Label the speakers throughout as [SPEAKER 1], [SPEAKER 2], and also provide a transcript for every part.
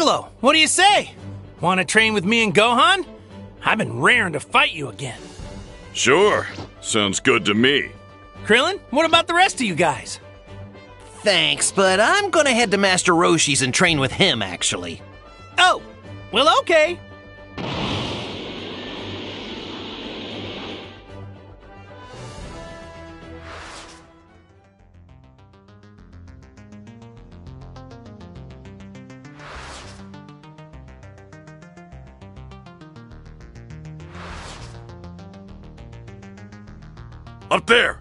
[SPEAKER 1] Piccolo, what do you say? Want to train with me and Gohan? I've been raring to fight you again.
[SPEAKER 2] Sure. Sounds good to me.
[SPEAKER 1] Krillin, what about the rest of you guys?
[SPEAKER 3] Thanks, but I'm gonna head to Master Roshi's and train with him, actually.
[SPEAKER 1] Oh, well, okay.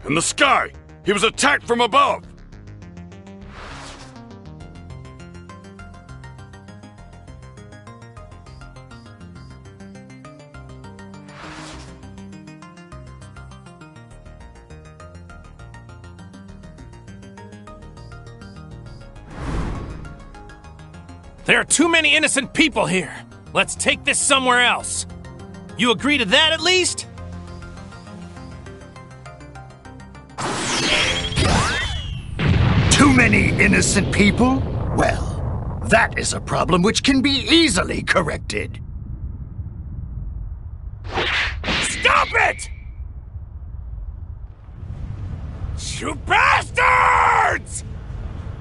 [SPEAKER 2] In the sky! He was attacked from above!
[SPEAKER 1] There are too many innocent people here. Let's take this somewhere else. You agree to that at least?
[SPEAKER 4] Many innocent people? Well, that is a problem which can be easily corrected.
[SPEAKER 1] Stop it! You bastards!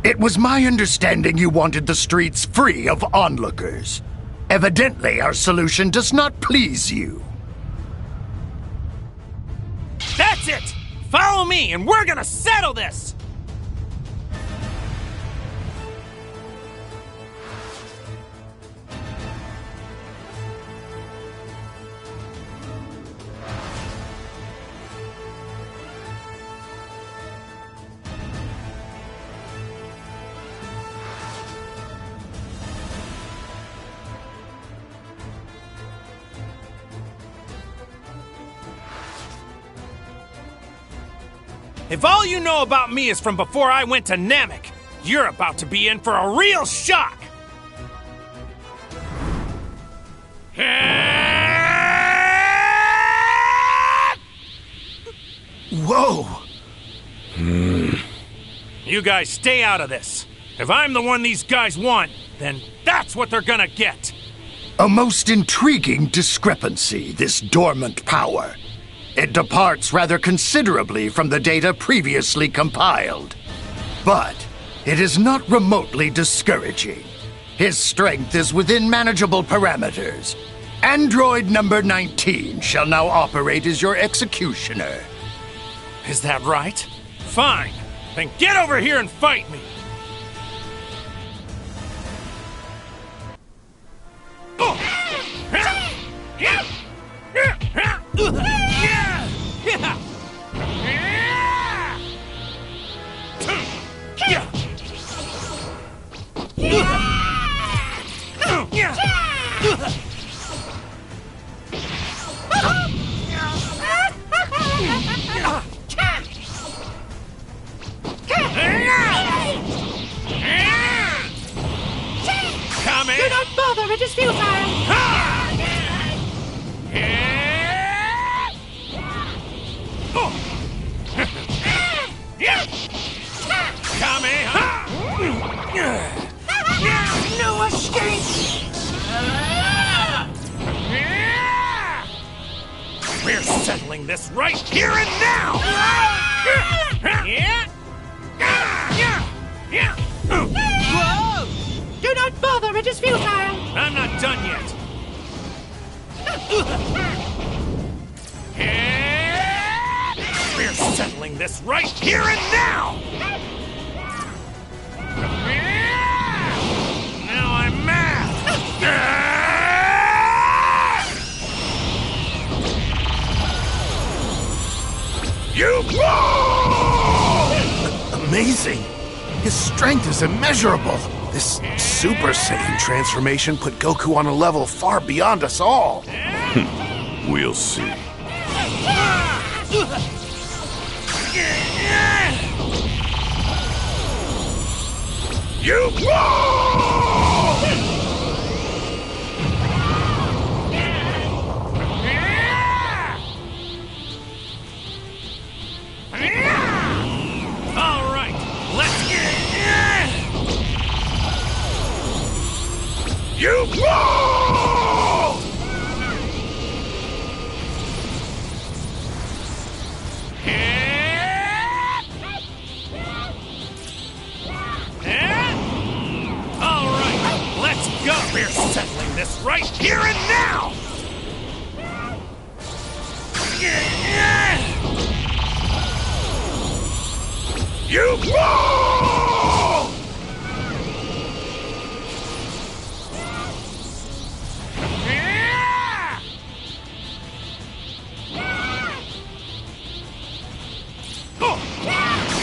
[SPEAKER 4] It was my understanding you wanted the streets free of onlookers. Evidently, our solution does not please you.
[SPEAKER 1] That's it! Follow me and we're gonna settle this! Know about me is from before I went to Namek, you're about to be in for a real shock!
[SPEAKER 4] Whoa! Hmm.
[SPEAKER 1] You guys stay out of this. If I'm the one these guys want, then that's what they're gonna get.
[SPEAKER 4] A most intriguing discrepancy, this dormant power. It departs rather considerably from the data previously compiled. But it is not remotely discouraging. His strength is within manageable parameters. Android number 19 shall now operate as your executioner.
[SPEAKER 1] Is that right? Fine. Then get over here and fight me.
[SPEAKER 5] Bother, it is futile.
[SPEAKER 1] No escape! We're settling this right here and now! Settling this right here and now! Now I'm mad!
[SPEAKER 2] You
[SPEAKER 6] Amazing! His strength is immeasurable. This Super Saiyan transformation put Goku on a level far beyond us all.
[SPEAKER 2] We'll see. You
[SPEAKER 1] All right, let's get this right here and now!
[SPEAKER 2] You fall!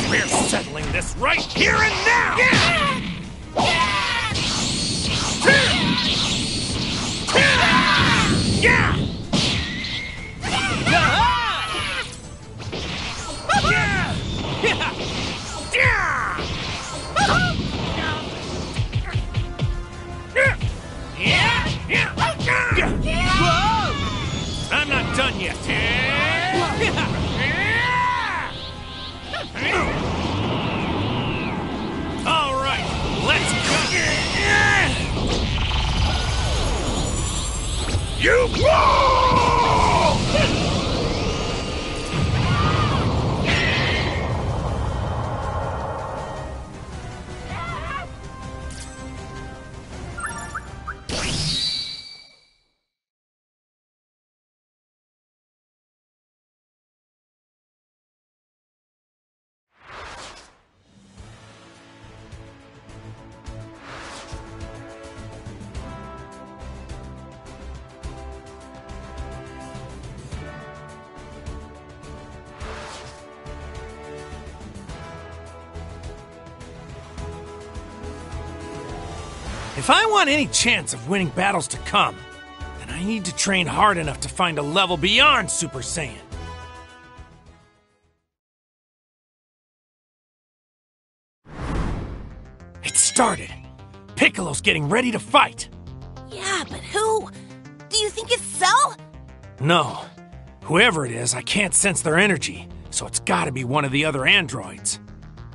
[SPEAKER 1] We're settling this right here and now! Yeah!
[SPEAKER 2] You fall!
[SPEAKER 1] Want any chance of winning battles to come, then I need to train hard enough to find a level beyond Super Saiyan. It started. Piccolo's getting ready to fight.
[SPEAKER 7] Yeah, but who? Do you think it's Cell?
[SPEAKER 1] No. Whoever it is, I can't sense their energy, so it's gotta be one of the other androids.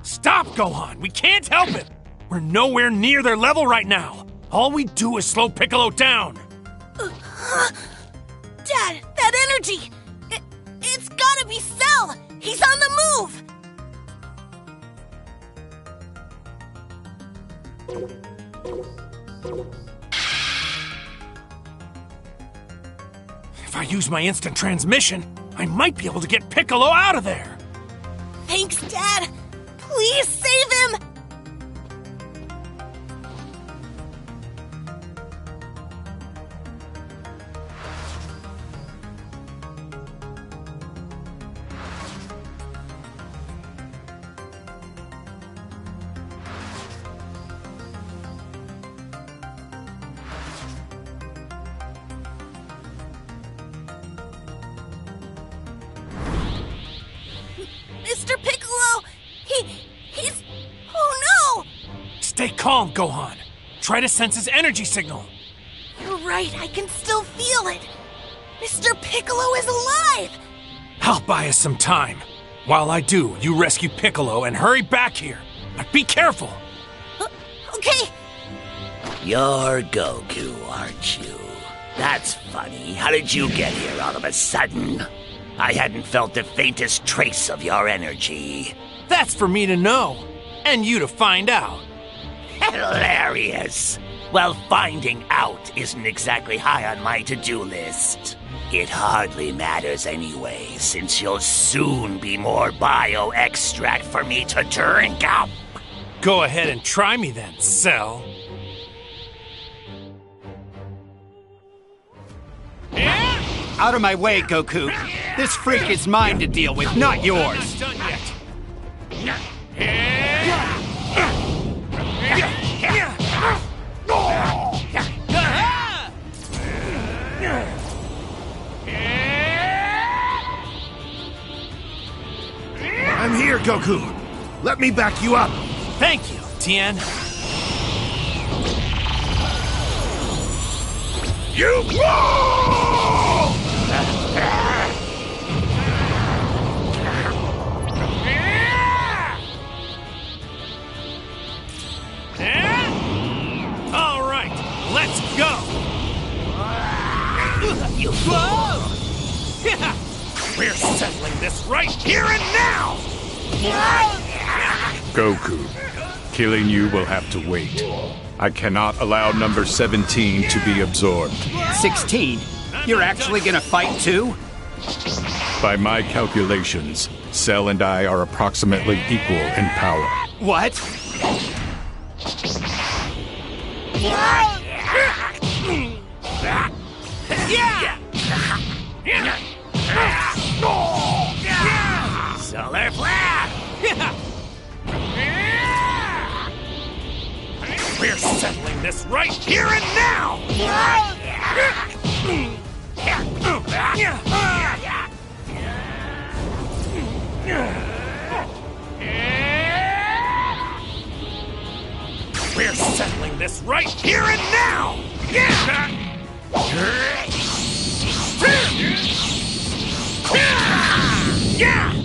[SPEAKER 1] Stop, Gohan! We can't help it! We're nowhere near their level right now! All we do is slow Piccolo down!
[SPEAKER 7] Dad, that energy! It, it's gotta be Cell! He's on the move!
[SPEAKER 1] If I use my instant transmission, I might be able to get Piccolo out of there!
[SPEAKER 7] Thanks, Dad! Please
[SPEAKER 1] Try to sense his energy signal!
[SPEAKER 7] You're right, I can still feel it! Mr. Piccolo is alive!
[SPEAKER 1] I'll buy us some time. While I do, you rescue Piccolo and hurry back here. But be careful!
[SPEAKER 7] Uh, okay,
[SPEAKER 8] You're Goku, aren't you? That's funny. How did you get here all of a sudden? I hadn't felt the faintest trace of your energy.
[SPEAKER 1] That's for me to know. And you to find out.
[SPEAKER 8] Hilarious! Well, finding out isn't exactly high on my to do list. It hardly matters anyway, since you'll soon be more bio extract for me to drink up.
[SPEAKER 1] Go ahead and try me then, Cell.
[SPEAKER 9] Out of my way, Goku. This freak is mine to deal with, not yours.
[SPEAKER 1] Not done yet.
[SPEAKER 6] I'm here, Goku. Let me back you up.
[SPEAKER 1] Thank you, Tien.
[SPEAKER 2] You! Goku,
[SPEAKER 10] Killing you will have to wait. I cannot allow number 17 to be absorbed.
[SPEAKER 9] 16? You're actually gonna fight too?
[SPEAKER 10] By my calculations, Cell and I are approximately equal in power.
[SPEAKER 9] What?
[SPEAKER 8] Solar
[SPEAKER 1] this right here and now! We're settling this right here and now! I'm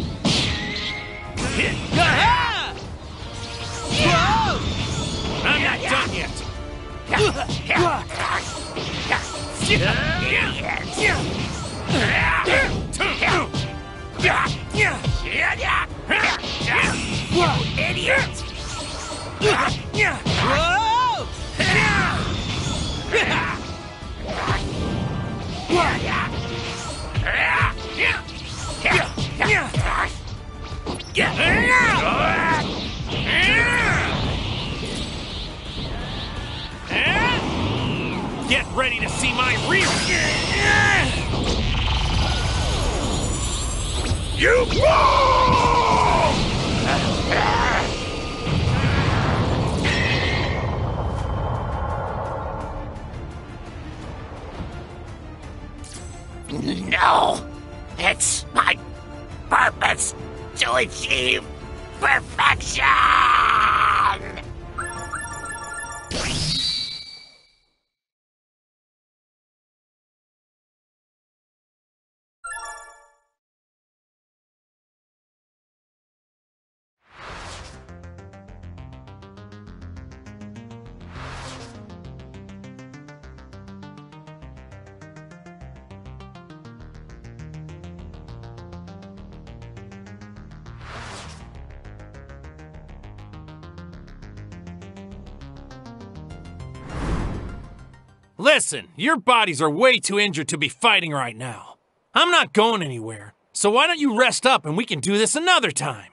[SPEAKER 1] Listen, your bodies are way too injured to be fighting right now. I'm not going anywhere, so why don't you rest up and we can do this another time?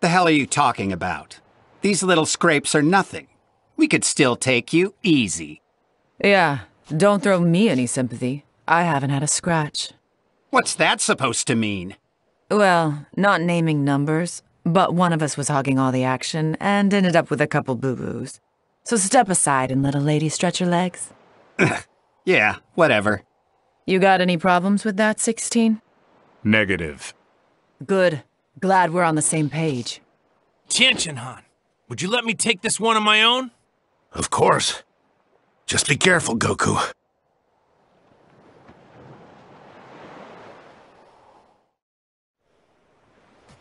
[SPEAKER 9] The hell are you talking about? These little scrapes are nothing. We could still take you easy.
[SPEAKER 11] Yeah, don't throw me any sympathy. I haven't had a scratch.
[SPEAKER 9] What's that supposed to mean?
[SPEAKER 11] Well, not naming numbers, but one of us was hogging all the action and ended up with a couple boo boos. So step aside and let a lady stretch her legs.
[SPEAKER 9] Yeah, whatever.
[SPEAKER 11] You got any problems with that, 16?
[SPEAKER 10] Negative.
[SPEAKER 11] Good. Glad we're on the same page.
[SPEAKER 1] Tien Shinhan, would you let me take this one on my own?
[SPEAKER 6] Of course. Just be careful, Goku.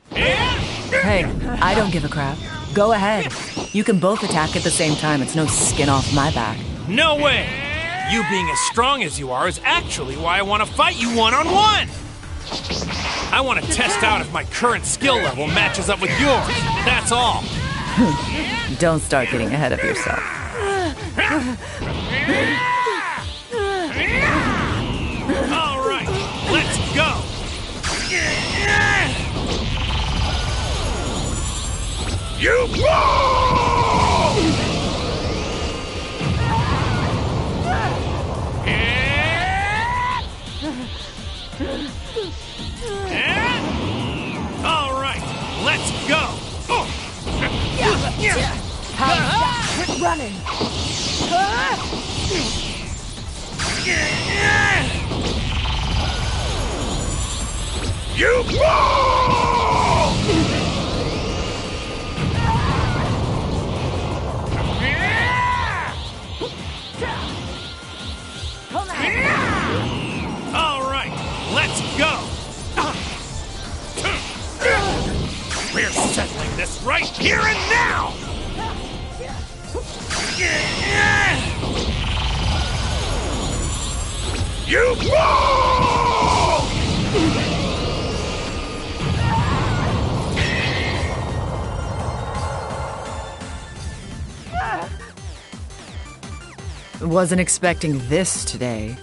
[SPEAKER 11] Hey, I don't give a crap. Go ahead. You can both attack at the same time. It's no skin off my back.
[SPEAKER 1] No way! You being as strong as you are is actually why I want to fight you one on one! I want to test out if my current skill level matches up with yours. That's all.
[SPEAKER 11] Don't start getting ahead of yourself.
[SPEAKER 1] All right, let's go!
[SPEAKER 2] You
[SPEAKER 1] All right, let's go!
[SPEAKER 5] Running.
[SPEAKER 2] You
[SPEAKER 11] Wasn't expecting this today.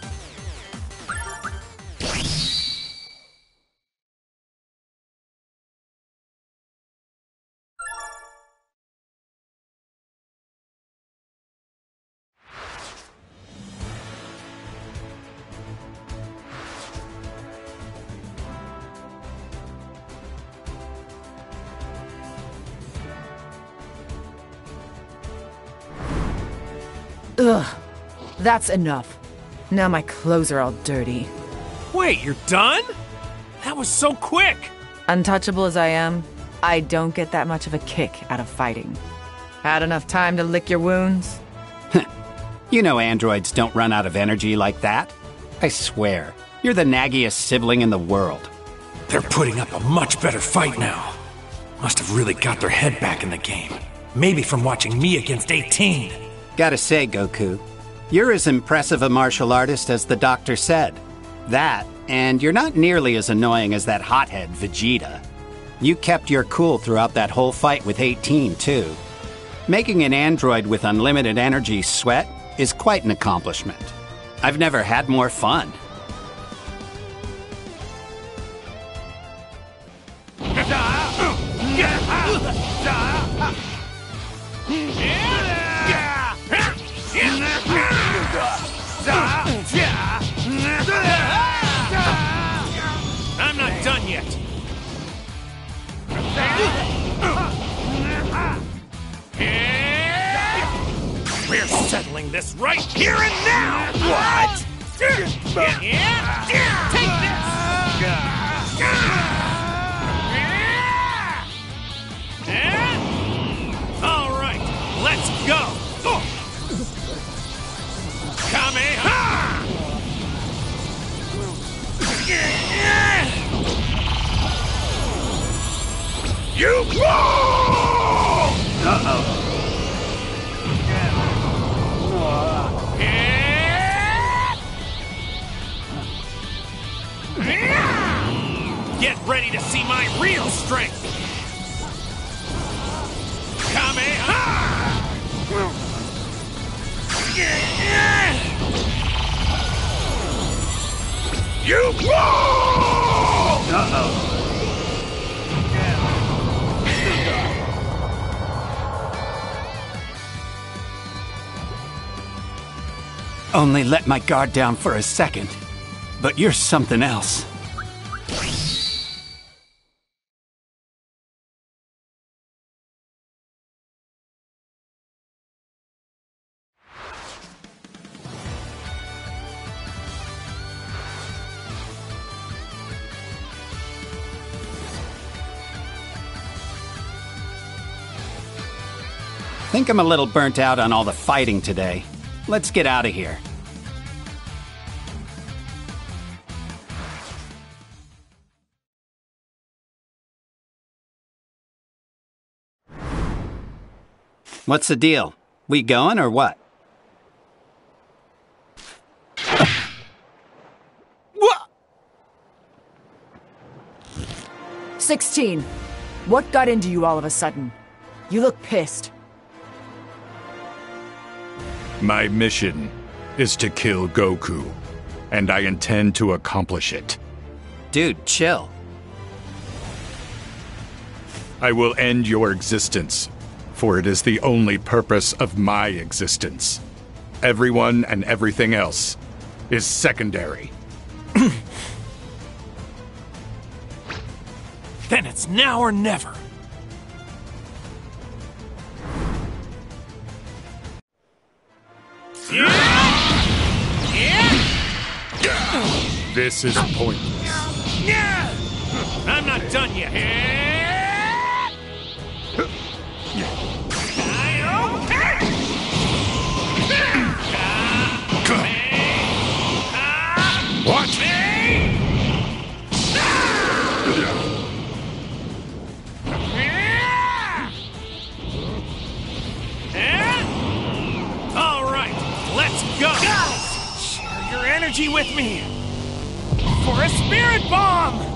[SPEAKER 11] That's enough. Now my clothes are all dirty.
[SPEAKER 1] Wait, you're done? That was so quick!
[SPEAKER 11] Untouchable as I am, I don't get that much of a kick out of fighting. Had enough time to lick your wounds?
[SPEAKER 9] You know androids don't run out of energy like that. I swear, you're the naggiest sibling in the world.
[SPEAKER 1] They're putting up a much better fight now. Must have really got their head back in the game. Maybe from watching me against 18.
[SPEAKER 9] Gotta say, Goku, you're as impressive a martial artist as the doctor said. That, and you're not nearly as annoying as that hothead Vegeta. You kept your cool throughout that whole fight with 18, too. Making an android with unlimited energy sweat is quite an accomplishment. I've never had more fun.
[SPEAKER 1] I'm not done yet. We're settling this right here and now! What? Yeah, You Uh-oh. Get ready to see my real strength! Kamehameha! You Uh-oh.
[SPEAKER 9] Only let my guard down for a second. But you're something else. Think I'm a little burnt out on all the fighting today. Let's get out of here. What's the deal? We going or what?
[SPEAKER 1] What?
[SPEAKER 5] 16. What got into you all of a sudden? You look pissed.
[SPEAKER 10] My mission is to kill Goku, and I intend to accomplish it.
[SPEAKER 9] Dude, chill.
[SPEAKER 10] I will end your existence, for it is the only purpose of my existence. Everyone and everything else is secondary.
[SPEAKER 1] Then it's now or never.
[SPEAKER 10] This is pointless.
[SPEAKER 1] I'm not done yet. Energy with me. For a spirit bomb.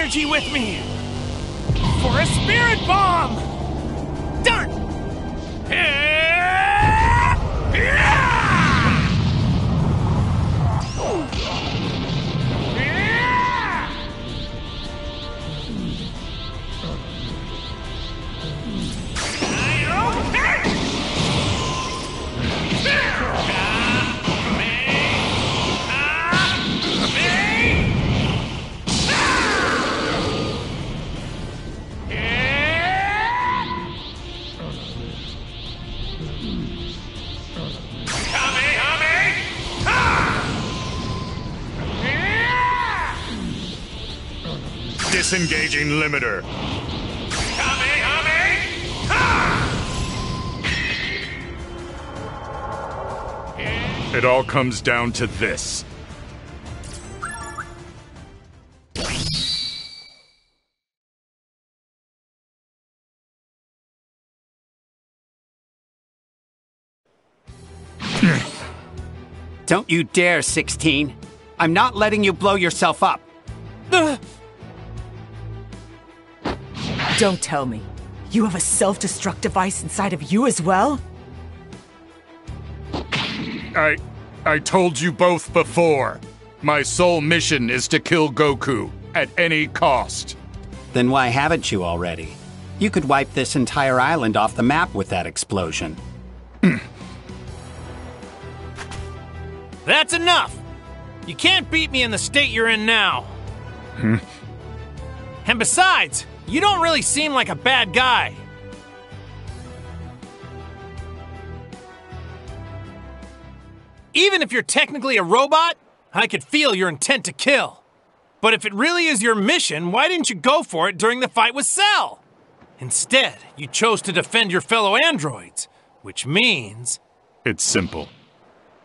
[SPEAKER 1] Energy with me! For a spirit bomb! Done!
[SPEAKER 10] Disengaging limiter. It all comes down to this.
[SPEAKER 9] Don't you dare, 16. I'm not letting you blow yourself up.
[SPEAKER 5] Don't tell me. You have a self-destruct device inside of you as well?
[SPEAKER 10] I. I told you both before. My sole mission is to kill Goku at any cost.
[SPEAKER 9] Then why haven't you already? You could wipe this entire island off the map with that explosion.
[SPEAKER 1] That's enough! You can't beat me in the state you're in now.
[SPEAKER 10] Hmm.
[SPEAKER 1] And besides, you don't really seem like a bad guy. Even if you're technically a robot, I could feel your intent to kill. But if it really is your mission, why didn't you go for it during the fight with Cell? Instead, you chose to defend your fellow androids, which means.
[SPEAKER 10] It's simple.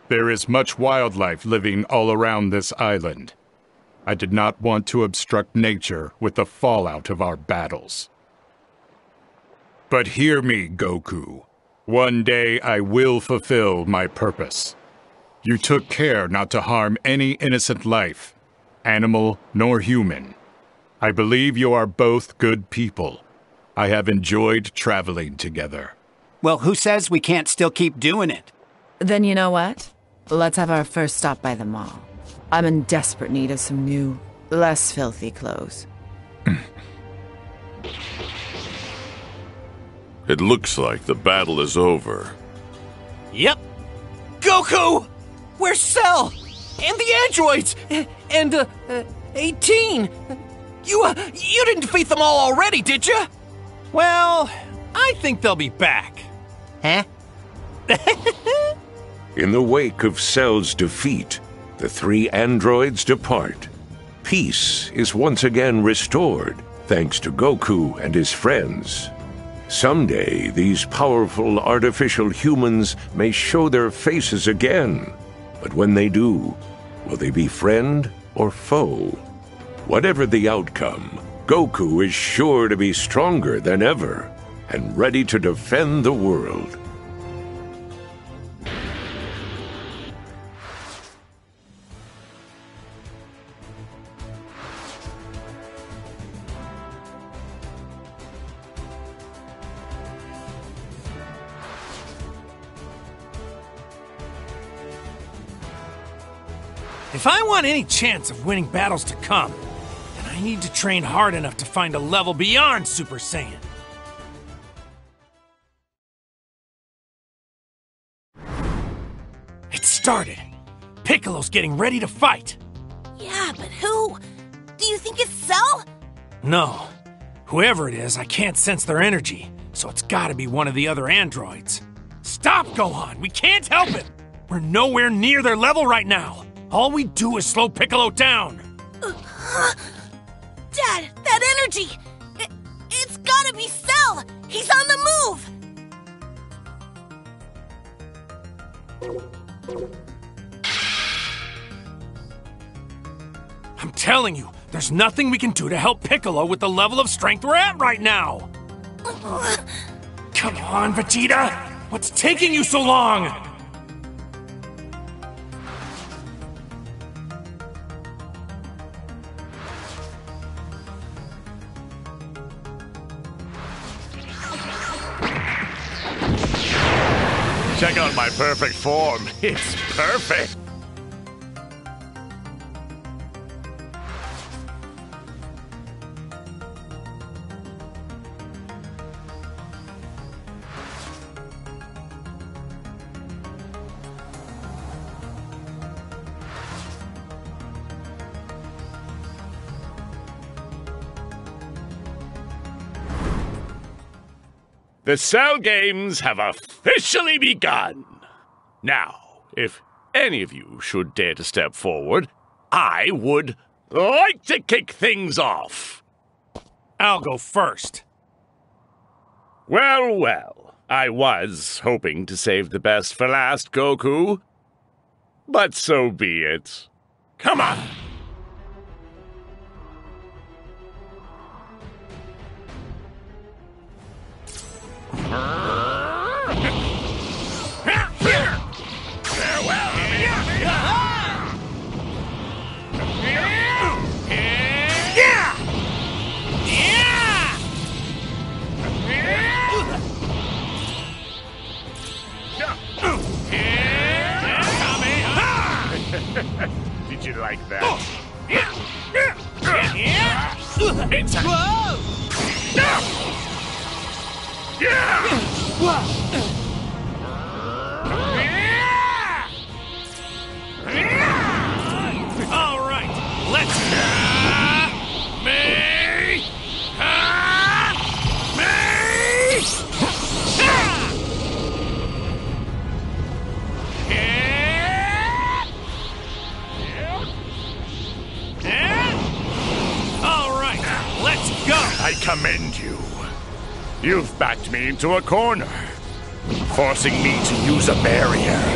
[SPEAKER 10] There is much wildlife living all around this island. I did not want to obstruct nature with the fallout of our battles. But hear me, Goku. One day I will fulfill my purpose. You took care not to harm any innocent life, animal nor human. I believe you are both good people. I have enjoyed traveling together.
[SPEAKER 9] Well, who says we can't still keep doing it?
[SPEAKER 11] Then you know what? Let's have our first stop by the mall. I'm in desperate need of some new, less filthy clothes.
[SPEAKER 2] It looks like the battle is over.
[SPEAKER 1] Yep.
[SPEAKER 3] Goku! Where's Cell? And the androids! And, uh, uh 18! You, uh, you didn't defeat them all already, did you?
[SPEAKER 1] Well, I think they'll be back.
[SPEAKER 3] Huh?
[SPEAKER 12] In the wake of Cell's defeat, the three androids depart. Peace is once again restored, thanks to Goku and his friends. Someday, these powerful artificial humans may show their faces again. But when they do, will they be friend or foe? Whatever the outcome, Goku is sure to be stronger than ever and ready to defend the world.
[SPEAKER 1] Want any chance of winning battles to come, then I need to train hard enough to find a level beyond Super Saiyan. It started. Piccolo's getting ready to fight.
[SPEAKER 7] Yeah, but who? Do you think it's Cell?
[SPEAKER 1] No. Whoever it is, I can't sense their energy, so it's gotta be one of the other androids. Stop, Gohan! We can't help it! We're nowhere near their level right now! All we do is slow Piccolo down!
[SPEAKER 7] Dad, that energy! It, it's gotta be Cell! He's on the move!
[SPEAKER 1] I'm telling you, there's nothing we can do to help Piccolo with the level of strength we're at right now! Come on, Vegeta! What's taking you so long?
[SPEAKER 2] Perfect form. It's perfect. The Cell Games have officially begun. Now, if any of you should dare to step forward, I would like to kick things off.
[SPEAKER 1] I'll go first.
[SPEAKER 2] Well, well, I was hoping to save the best for last, Goku. But so be it. Come on! You like that? It's I commend you. You've backed me into a corner, forcing me to use a barrier.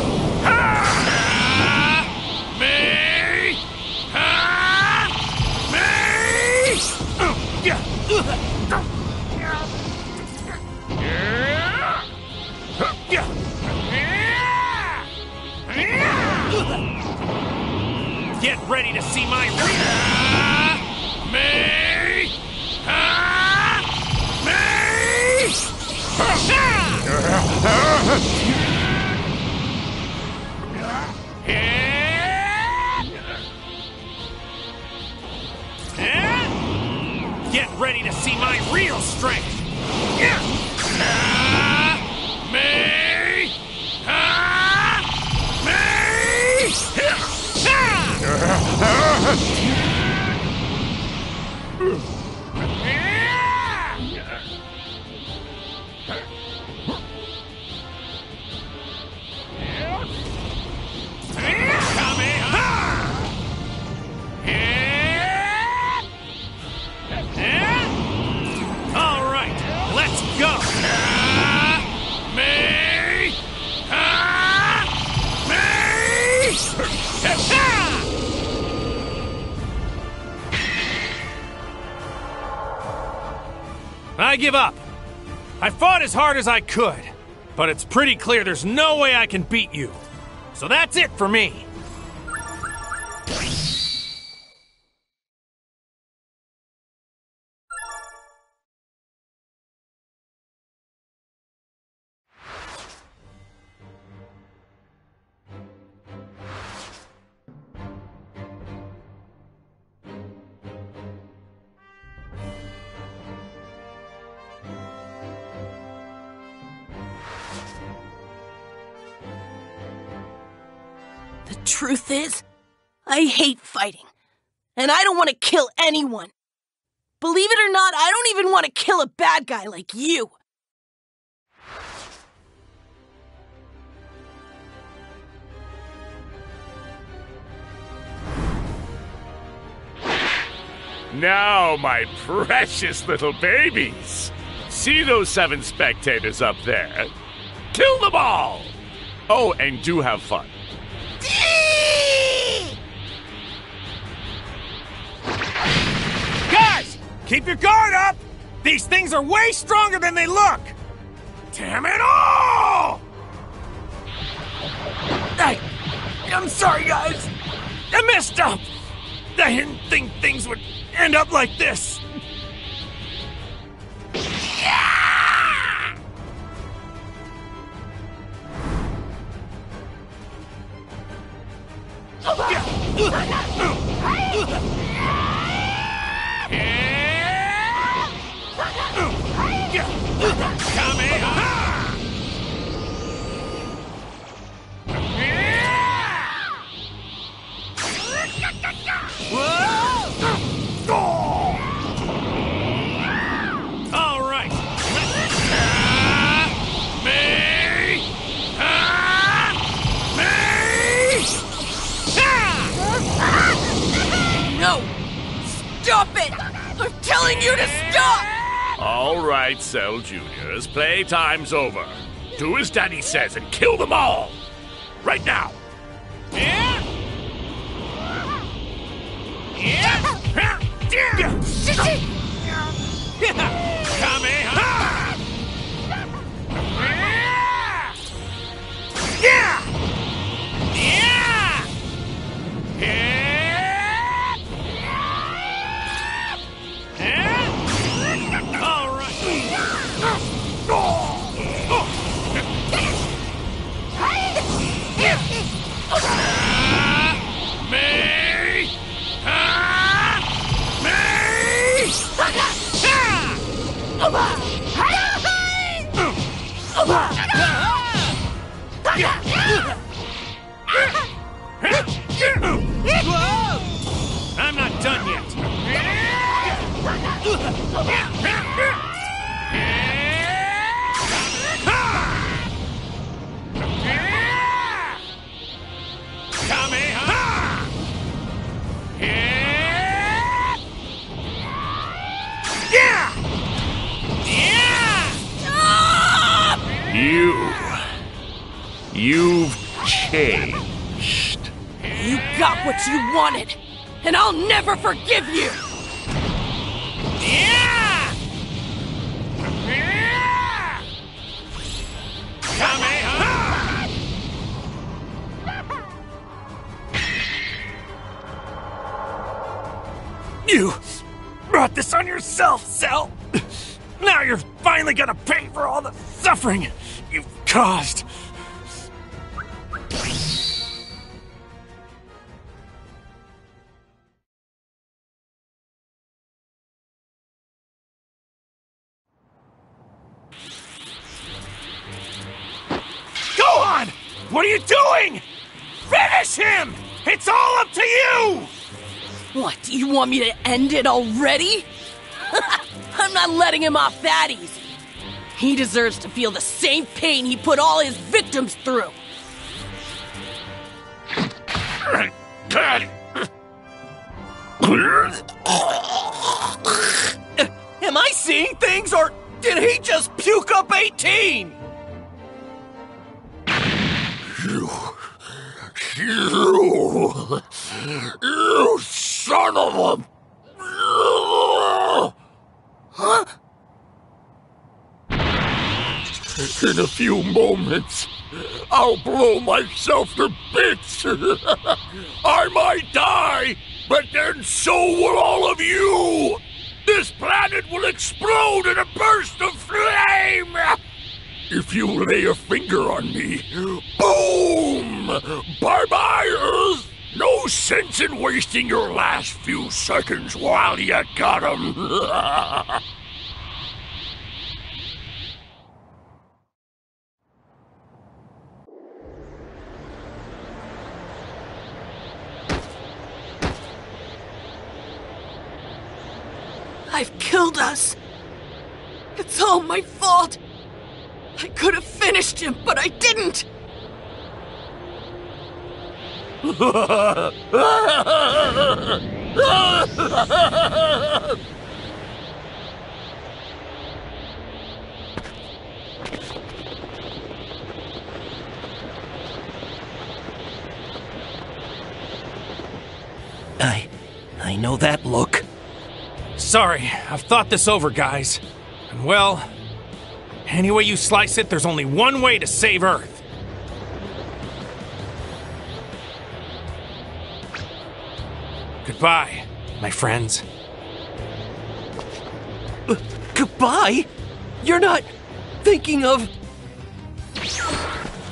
[SPEAKER 1] I give up. I fought as hard as I could, but it's pretty clear there's no way I can beat you. So that's it for me.
[SPEAKER 7] Is, I hate fighting. And I don't want to kill anyone. Believe it or not, I don't even want to kill a bad guy like you.
[SPEAKER 2] Now, my precious little babies. See those seven spectators up there? Kill them all! Oh, and do have fun.
[SPEAKER 1] Keep your guard up! These things are way stronger than they look! Damn it all! I, I'm sorry, guys. I messed up. I didn't think things would end up like this.
[SPEAKER 2] All right, Cell Juniors, playtime's over. Do as Daddy says and kill them all! Right now!
[SPEAKER 1] Yeah! Kamehameha!
[SPEAKER 2] You've changed.
[SPEAKER 7] You got what you wanted, and I'll never forgive you!
[SPEAKER 1] Yeah! You brought this on yourself, Cell! Now you're finally gonna pay for all the suffering you've caused! You
[SPEAKER 7] want me to end it already? I'm not letting him off that easy. He deserves to feel the same pain he put all his victims through.
[SPEAKER 3] Am I seeing things, or did he just puke up 18?
[SPEAKER 6] You. You. You son of a.
[SPEAKER 7] Huh?
[SPEAKER 6] In a few moments, I'll blow myself to bits. I might die, but then so will all of you. This planet will explode in a burst of flame. If you lay a finger on me, boom! Bye bye, Earth! No sense in wasting your last few seconds while you got got 'em.
[SPEAKER 7] I've killed us. It's all my fault. I could have finished him, but I didn't.
[SPEAKER 3] I. I know that look.
[SPEAKER 1] Sorry, I've thought this over, guys. And well, any way you slice it, there's only one way to save Earth. Goodbye, my friends.
[SPEAKER 3] Uh, goodbye? You're not thinking of.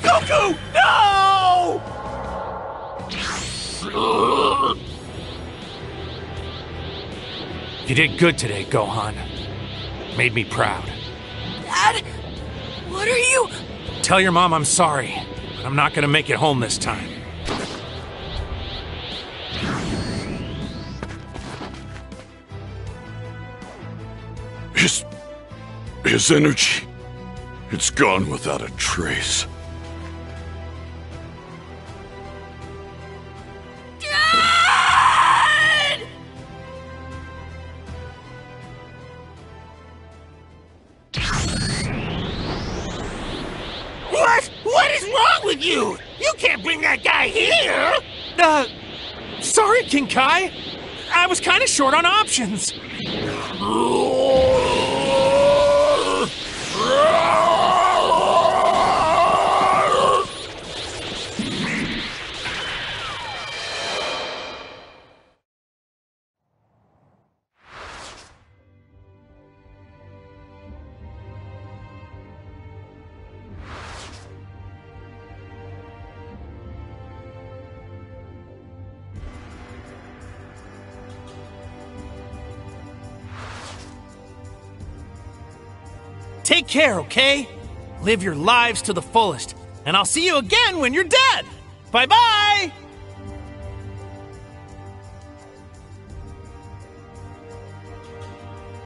[SPEAKER 3] Goku! No!
[SPEAKER 1] You did good today, Gohan. Made me proud.
[SPEAKER 7] Dad, what are you?
[SPEAKER 1] Tell your mom I'm sorry, but I'm not gonna make it home this time.
[SPEAKER 6] his energy. It's gone without a trace. What? What is wrong with you? You can't bring that guy here!
[SPEAKER 1] Uh, sorry, King Kai. I was kind of short on options. Care, okay? Live your lives to the fullest, and I'll see you again when you're dead. Bye bye!